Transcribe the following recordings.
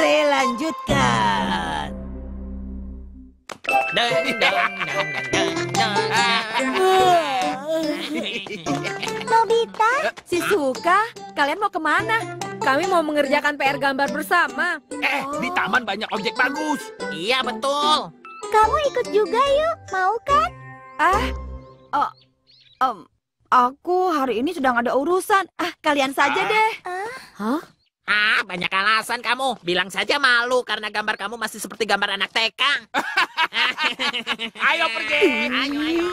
Spray lanjutkan. Nobita, Shizuka, kalian mau ke mana? Kami mau mengerjakan PR gambar bersama. Eh, di taman banyak objek bagus. Iya, betul. kamu ikut juga yuk. Mau kan? Ah, oh, em, aku hari ini sedang ada urusan. Ah, kalian saja Ah. deh. Ah. Ah, banyak alasan kamu. Bilang saja malu karena gambar kamu masih seperti gambar anak TK. Ayo pergi. Ayo, ayo.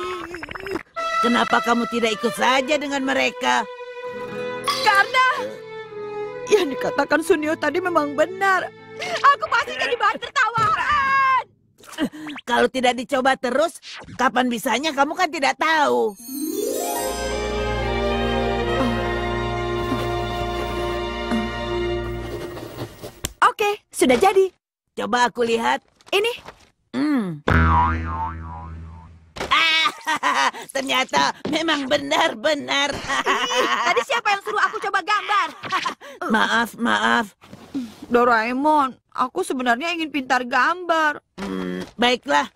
Kenapa kamu tidak ikut saja dengan mereka? Karena yang dikatakan Sunio tadi memang benar. Aku pasti jadi bahan tertawaan. Kalau tidak dicoba terus, kapan bisanya kamu kan tidak tahu. Oke, sudah jadi. Coba aku lihat. Ini Hmm. Ah, ternyata memang benar-benar. tadi siapa yang suruh aku coba gambar? maaf, maaf. Doraemon, aku sebenarnya ingin pintar gambar. Hmm, baiklah.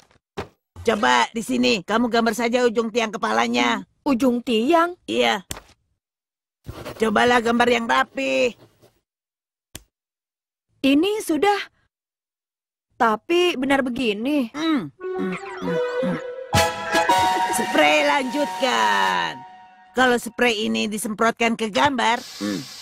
Coba di sini, kamu gambar saja ujung tiang kepalanya. Ujung tiang. Iya. Cobalah gambar yang rapi. Ini sudah. Tapi benar begini. Hmm, hmm. Spray lanjutkan. Kalau spray ini disemprotkan ke gambar, Hmm.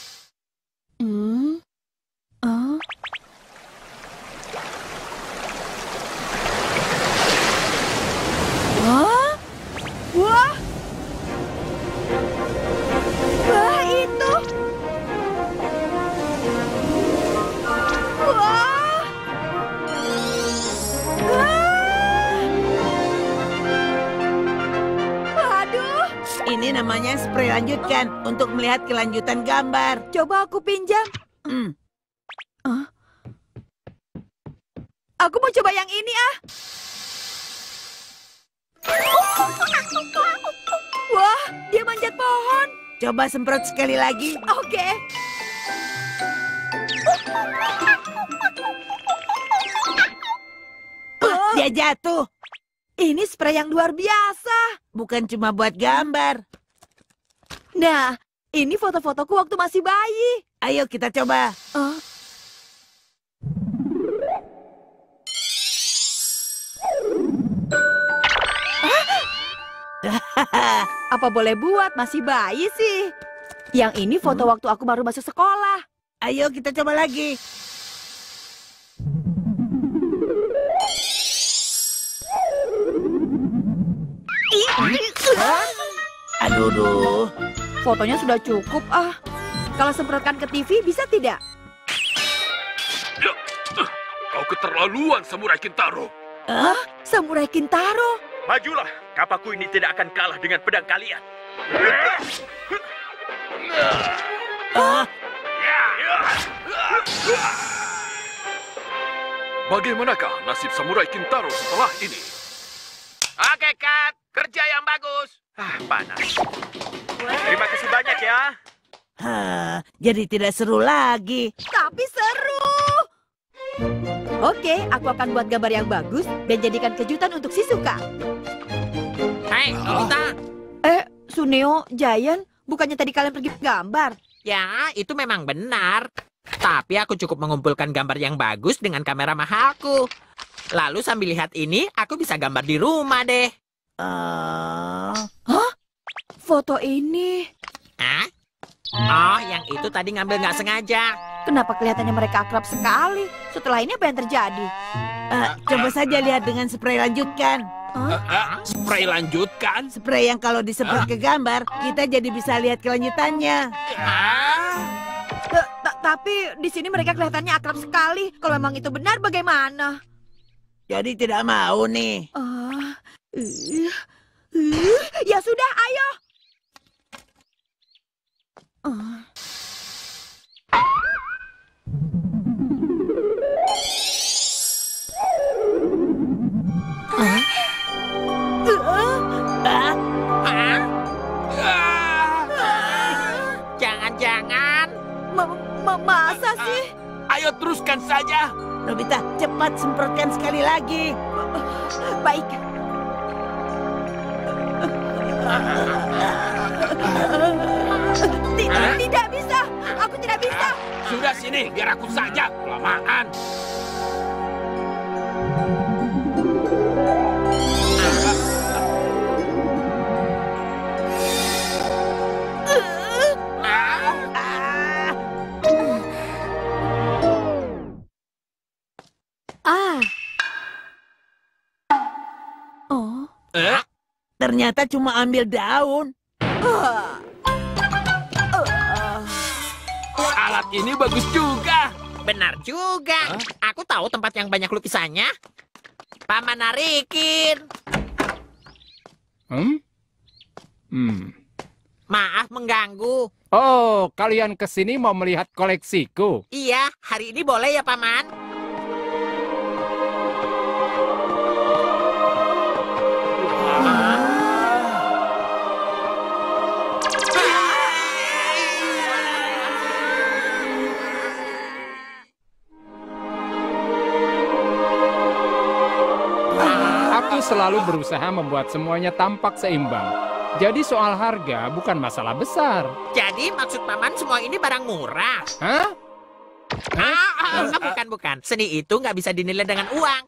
Ini namanya spray lanjutkan untuk melihat kelanjutan gambar. coba aku pinjam. Hmm. Aku mau coba yang ini ah. Wah, dia manjat pohon. Coba semprot sekali lagi. Oke. Wah, dia jatuh. Ini spray yang luar biasa. Bukan cuma buat gambar. Nah, ini foto-fotoku waktu masih bayi. Ayo kita coba. Ah. Apa boleh buat masih bayi sih? Yang ini foto waktu aku baru masuk sekolah. Ayo kita coba lagi. Fotonya sudah cukup ah. Kalau semprotkan ke TV bisa tidak? Ya, eh, kau keterlaluan, Samurai Kintaro. Hah? Samurai Kintaro. Majulah, kapaku ini tidak akan kalah dengan pedang kalian. Ah, Bagaimanakah nasib Samurai Kintaro setelah ini? Oke, Kat. Ah, panas. Terima kasih banyak ya. hah, jadi tidak seru lagi. Tapi seru. Oke, aku akan buat gambar yang bagus dan jadikan kejutan untuk Shizuka. Hei, Nobita. Eh, Suneo, Giant, bukannya tadi kalian pergi gambar? Ya, itu memang benar. Tapi aku cukup mengumpulkan gambar yang bagus dengan kamera mahalku. Lalu sambil lihat ini, aku bisa gambar di rumah deh. Ah, Foto ini. Hah? Oh, yang itu tadi ngambil nggak sengaja. Kenapa kelihatannya mereka akrab sekali? Setelah ini apa yang terjadi? ah, coba saja lihat dengan spray lanjutkan. Ah, spray lanjutkan. Spray yang kalau disemprot ke gambar, kita jadi bisa lihat kelanjutannya. Eh, ta- Tapi di sini mereka kelihatannya akrab sekali. Kalau memang itu benar, bagaimana? Jadi tidak mau nih. Ah, ya sudah, ayo. Ah. Ah. Ah. Ah, Hah? Jangan-jangan. Ma- ma- masa sih? Ayo teruskan saja. Nobita, cepat semprotkan sekali lagi. Baik. Tidak, tidak bisa. Aku tidak bisa. Sudah sini, biar aku saja. Kelamaan. Ternyata cuma ambil daun. Alat ini bagus juga. Benar juga. Aku tahu tempat yang banyak lukisannya. Paman Narikin. Hmm? Hmm. Maaf mengganggu. Oh, kalian ke sini mau melihat koleksiku? Iya, hari ini boleh ya, Paman? Selalu berusaha membuat semuanya tampak seimbang. Jadi soal harga bukan masalah besar. Jadi maksud Paman semua ini barang murah. Hah? Ah, ah, ah, bukan, bukan. Seni itu nggak bisa dinilai dengan uang.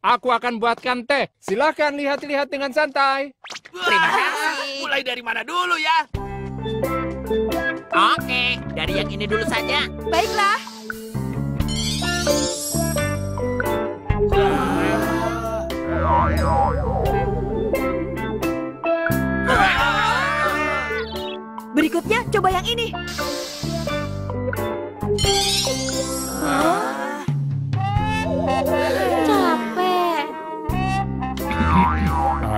Aku akan buatkan teh. Silahkan lihat-lihat dengan santai. Terima kasih. Mulai dari mana dulu ya? Oke, dari yang ini dulu saja. Baiklah. Yang ini. capek.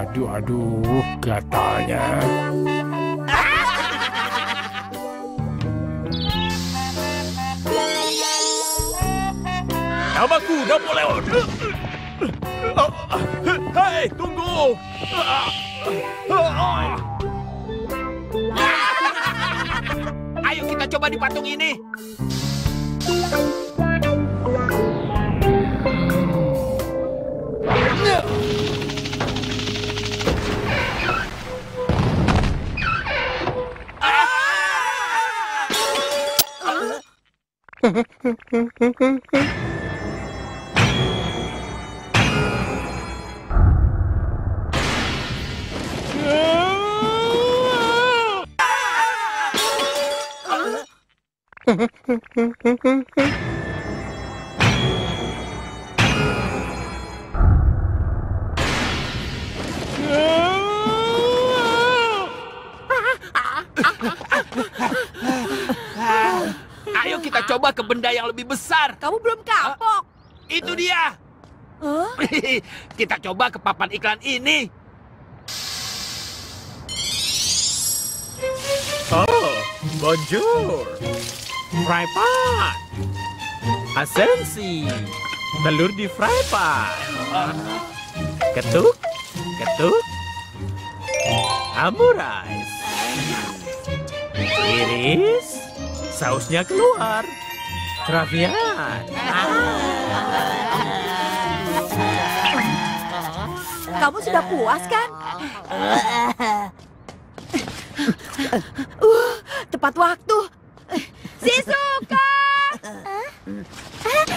Aduh, aduh, gatalnya. Namaku Napoleon. Hei, tunggu. Coba di patung ini. Ayo kita coba ke benda yang lebih besar. Kamu belum kapok. Itu dia. Hah? kita coba ke papan iklan ini. Oh, bonjour. Fry pan. Asensi. Telur di fry pan. Ketuk, ketuk. Amurais. Iris. Sausnya keluar. Travian. Kamu sudah puas kan? uh, tepat waktu. Shizuka!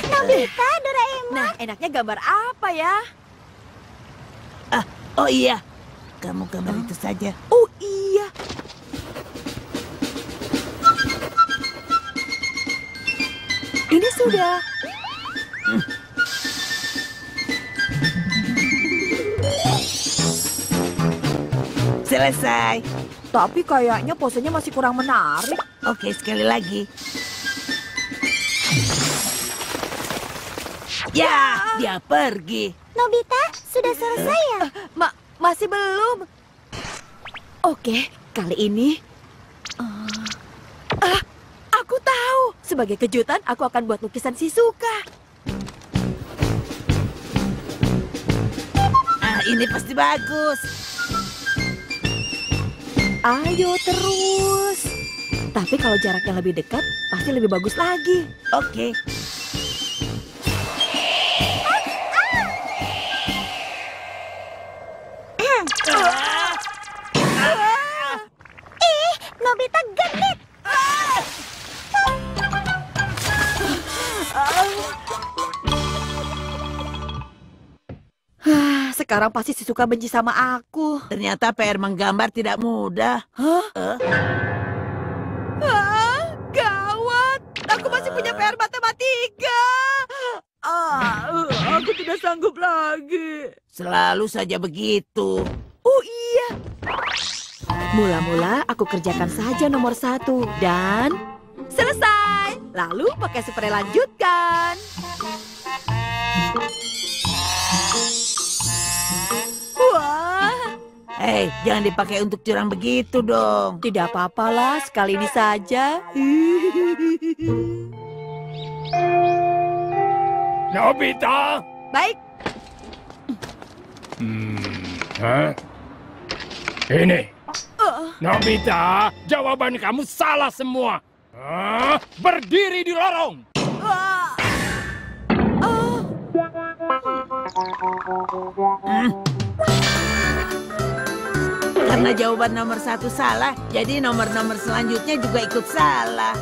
Nobita, Doraemon. Nah, enaknya gambar apa ya? Oh iya, kamu gambar itu saja. Oh iya. Ini sudah. Selesai. Tapi kayaknya posenya masih kurang menarik. Oke, sekali lagi. Ya, dia pergi. Nobita, sudah selesai ya? Ma masih belum. Oke, kali ini. eh, ah, aku tahu. Sebagai kejutan, aku akan buat lukisan Shizuka. Ah, ini pasti bagus. Ayo terus. Tapi kalau jaraknya lebih dekat, pasti lebih bagus lagi. Oke. Nobita genit. Hah, sekarang pasti si Suka benci sama aku. Ternyata PR menggambar tidak mudah. Hah? Eh? PR matematika. Ah, eh, aku tidak sanggup lagi. Selalu saja begitu. Oh iya. Mula-mula aku kerjakan saja nomor satu dan selesai. Lalu pakai spray lanjutkan. Wah, Hei, jangan dipakai untuk curang begitu dong. tidak apa-apalah sekali ini saja. Nobita! Baik, Hmm, hah? Ini. Nobita, jawaban kamu salah semua. Hah? berdiri di lorong. Karena jawaban nomor satu salah, jadi nomor-nomor selanjutnya juga ikut salah.